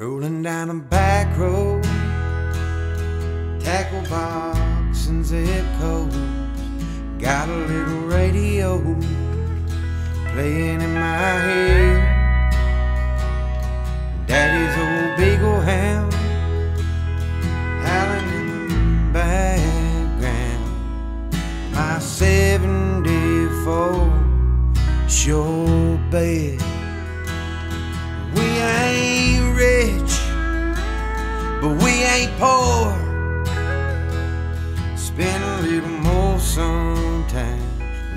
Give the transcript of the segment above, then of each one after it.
Rolling down a back road, tackle box and zip codes. Got a little radio playing in my head. Daddy's old beagle hound howling in the background. My 74 sure bed. Ain't poor. Spend a little more sometime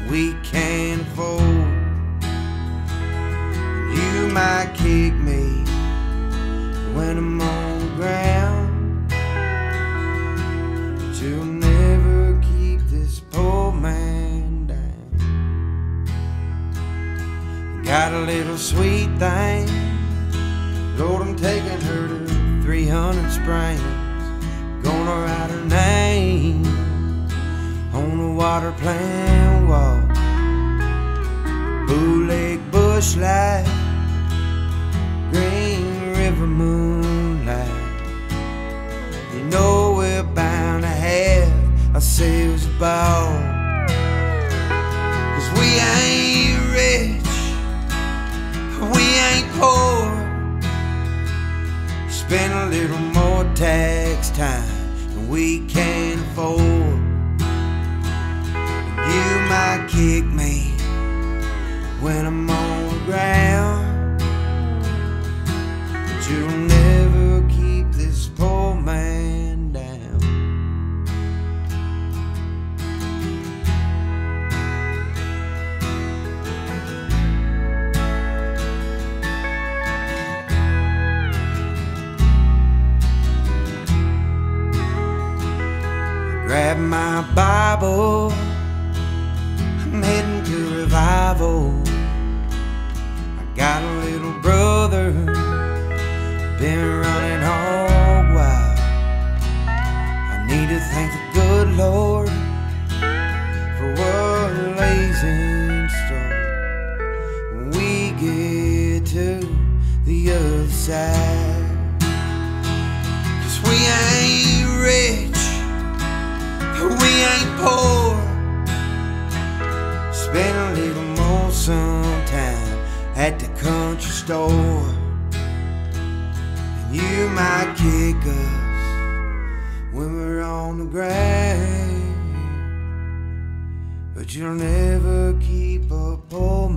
we can afford. You might kick me when I'm on the ground, but you'll never keep this poor man down. Got a little sweet thing. Lord, I'm taking her to 300 Springs. Gonna write her name on the water plant wall. Bootleg Busch Light, Green River moonlight. You know we're bound to have ourselves a ball. Cause we ain't rich, we ain't poor. Spend a little more time we can afford. You might kick me when I'm on the ground, but you'll never Grab my Bible, I'm heading to revival. I got a little brother, been running hog wild. I need to thank the good Lord for what lays in store when we get to the other side. Poor. Spend a little more sometime at the country store. And you might kick us when we're on the ground. But you'll never keep a poor